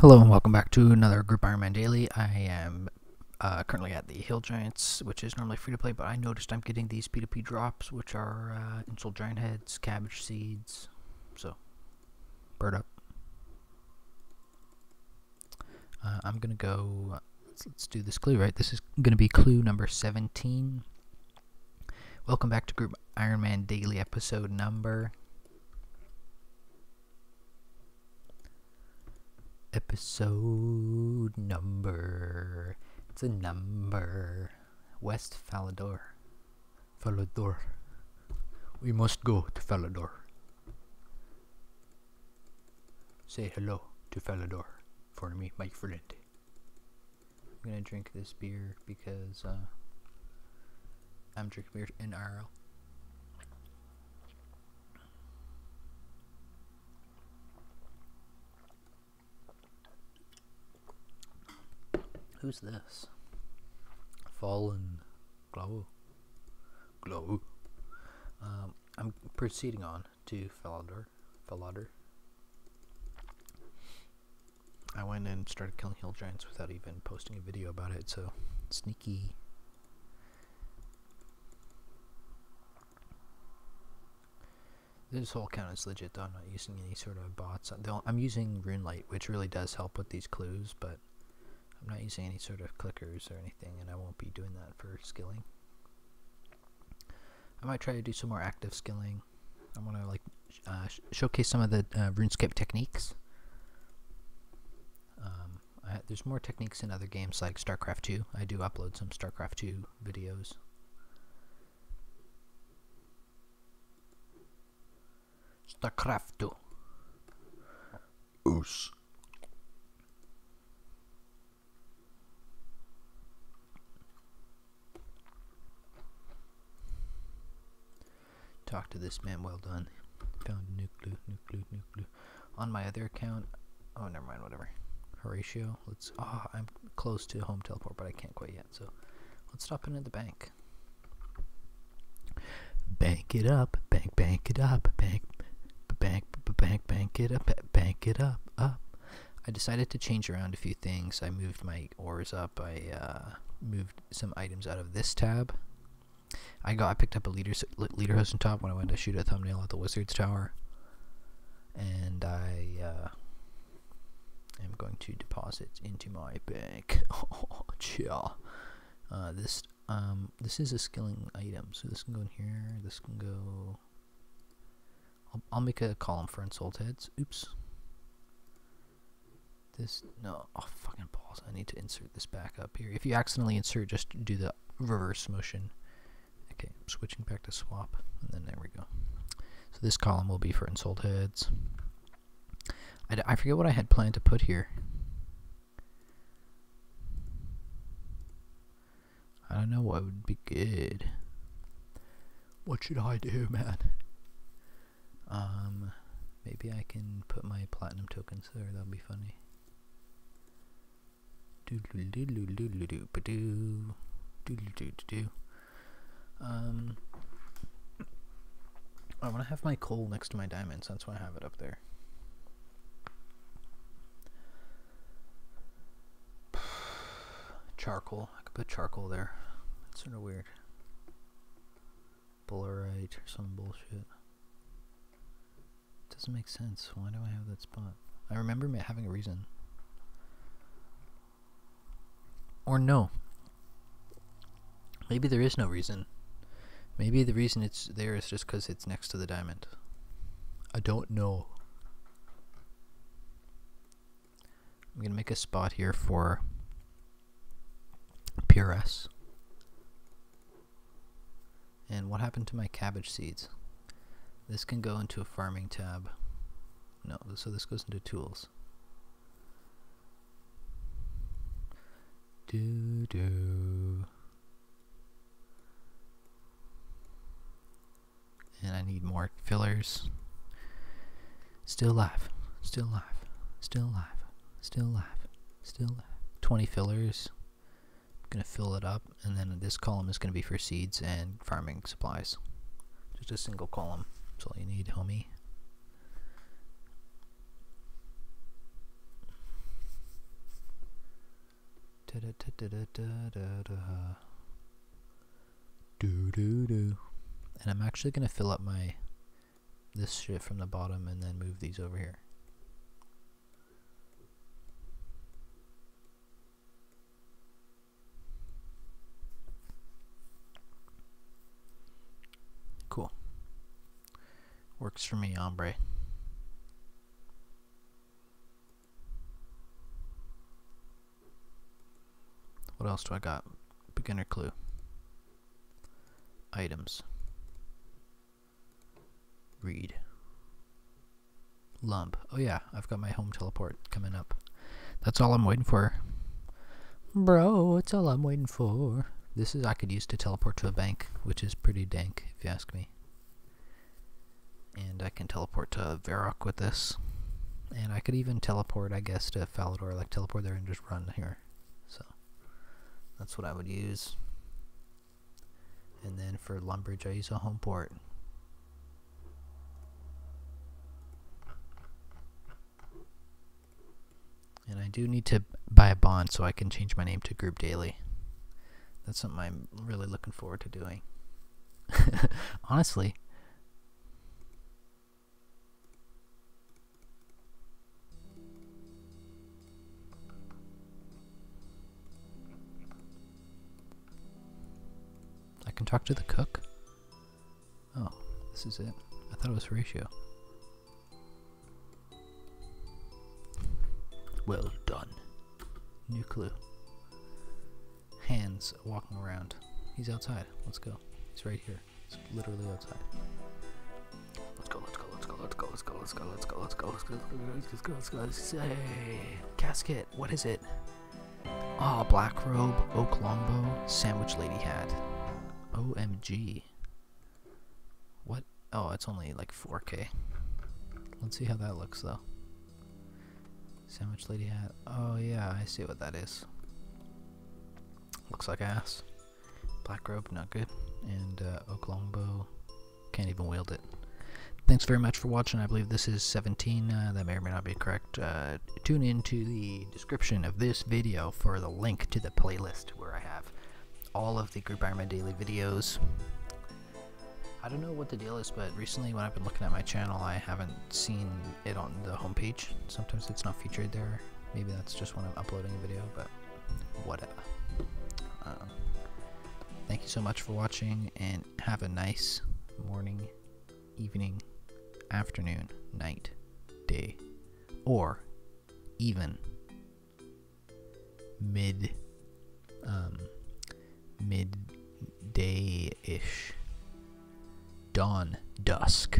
Hello and welcome back to another Group Iron Man Daily. I am uh, currently at the Hill Giants, which is normally free to play, but I noticed I'm getting these P2P drops, which are uh, Ensouled Giant Heads, Cabbage Seeds, so bird up. Uh, I'm gonna go. Let's, let's do this clue right. This is gonna be clue number 17. Welcome back to Group Iron Man Daily episode number episode number. It's a number. West Falador. Falador. We must go to Falador. Say hello to Falador for me, my friend. I'm gonna drink this beer because uh, I'm drinking beer in IRL. Who's this? Fallen Glow. Glow. Um, I'm proceeding on to Falador. Falador. I went and started killing hill giants without even posting a video about it, so sneaky. This whole account is legit though, I'm not using any sort of bots. I'm using RuneLite, which really does help with these clues, but I'm not using any sort of clickers or anything, and I won't be doing that for skilling. I might try to do some more active skilling. I want to like uh, sh showcase some of the uh, RuneScape techniques. Um, I, there's more techniques in other games like StarCraft 2. I do upload some StarCraft 2 videos. StarCraft 2. Oos. Talk to this man, well done. Found clue, new clue. On my other account, oh, never mind, whatever. Horatio, let's, oh, I'm close to home teleport, but I can't quite yet, so let's stop in at the bank. Bank it up, bank, bank it up, bank, bank, bank, bank it up, bank it up, up. I decided to change around a few things. I moved my ores up. I uh, moved some items out of this tab I got I picked up a leader lederhosen top when I went to shoot a thumbnail at the Wizards Tower, and I uh, am going to deposit into my bank. oh, yeah. Uh, this um this is a skilling item, so this can go in here. This can go. I'll, I'll make a column for ensouled heads. Oops. This no oh fucking balls! I need to insert this back up here. If you accidentally insert, just do the reverse motion Okay, I'm switching back to swap, and then there we go. So this column will be for ensouled heads. I, I forget what I had planned to put here. I don't know what would be good. What should I do, man? Um, maybe I can put my platinum tokens there. That'll be funny. Doodle doodle doodle doodle doodle doodle doodle doodle. Um, I want to have my coal next to my diamonds. That's why I have it up there. charcoal. I could put charcoal there. That's sort of weird. Blurite or some bullshit. Doesn't make sense. Why do I have that spot? I remember having a reason. Or no. Maybe there is no reason. Maybe the reason it's there is just because it's next to the diamond. I don't know. I'm going to make a spot here for PRS. And what happened to my cabbage seeds? This can go into a farming tab. No, so this goes into tools. Do do. and I need more fillers. Still alive, still alive, still alive, still alive, still alive. 20 fillers. I'm gonna fill it up, and then this column is gonna be for seeds and farming supplies. Just a single column. That's all you need, homie. Da-da-da-da-da-da-da. Do do do. And I'm actually gonna fill up my this shit from the bottom and then move these over here. Cool. Works for me, hombre. What else do I got? Beginner clue. Items. Read. Lump. Oh yeah, I've got my home teleport coming up. That's all I'm waiting for. Bro, it's all I'm waiting for. This is I could use to teleport to a bank, which is pretty dank if you ask me. And I can teleport to Varrock with this. And I could even teleport, I guess, to Falador, like teleport there and just run here. So that's what I would use. And then for Lumbridge, I use a home port. And I do need to buy a bond so I can change my name to Group Daily. That's something I'm really looking forward to doing. Honestly. I can talk to the cook? Oh, this is it. I thought it was Horatio. Well done. New clue. Hans walking around. He's outside. Let's go. He's right here. He's literally outside. Let's go, let's go, let's go, let's go, let's go, let's go, let's go, let's go, let's go, let's go, let's go, let's go, let's go. Hey, casket. What is it? Oh, black robe, oak longbow, sandwich lady hat. OMG. What? Oh, it's only like 4k. Let's see how that looks though. Sandwich lady hat. Oh yeah, I see what that is. Looks like ass. Black robe, not good. And uh, oak longbow, can't even wield it. Thanks very much for watching. I believe this is 17. Uh, that may or may not be correct. Uh, tune into the description of this video for the link to the playlist where I have all of the Group Iron Man Daily videos. I don't know what the deal is, but recently when I've been looking at my channel, I haven't seen it on the homepage. Sometimes it's not featured there. Maybe that's just when I'm uploading a video, but whatever. Um, thank you so much for watching, and have a nice morning, evening, afternoon, night, day, or even mid um, midday ish dawn dusk